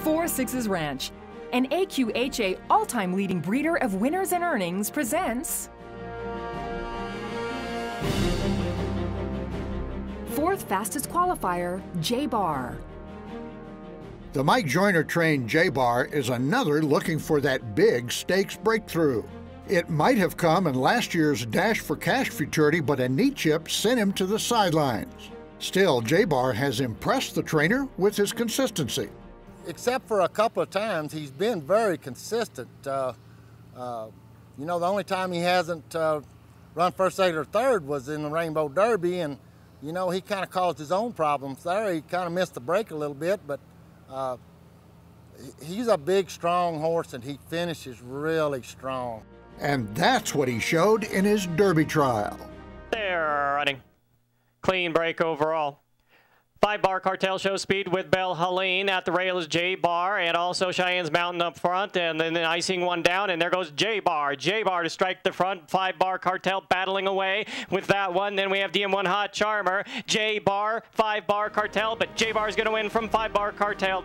Four Sixes Ranch, an AQHA all-time leading breeder of winners and earnings presents fourth fastest qualifier, J Bar. The Mike Joyner trained J Bar is another looking for that big stakes breakthrough. It might have come in last year's Dash for Cash futurity, but a knee chip sent him to the sidelines. Still, J Bar has impressed the trainer with his consistency. Except for a couple of times, he's been very consistent. Uh, uh, you know, the only time he hasn't uh, run first, second, or third was in the Rainbow Derby, and you know, he kind of caused his own problems there. He kind of missed the break a little bit, but uh, he's a big, strong horse, and he finishes really strong. And that's what he showed in his Derby trial. They're running. Clean break overall. Five bar cartel show speed with Belle Helene at the rail is J bar and also Cheyenne's Mountain up front and then the icing one down and there goes J bar. J bar to strike the front. Five bar cartel battling away with that one. Then we have DM1 Hot Charmer. J bar, five bar cartel, but J bar is going to win from five bar cartel.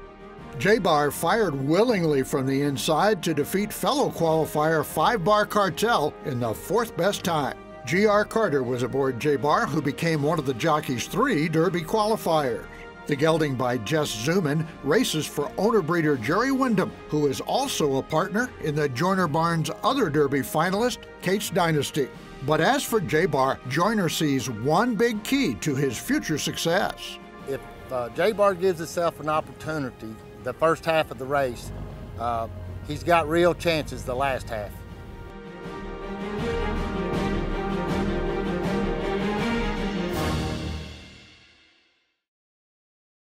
J Bar fired willingly from the inside to defeat fellow qualifier Five Bar Cartel in the fourth best time. G.R. Carter was aboard J Bar, who became one of the jockey's three Derby qualifiers. The gelding by Jess Zuman races for owner breeder Jerry Wyndham, who is also a partner in the Joyner Barnes other Derby finalist, Kate's Dynasty. But as for J Bar, Joyner sees one big key to his future success. If uh, J Bar gives himself an opportunity the first half of the race, uh, he's got real chances the last half.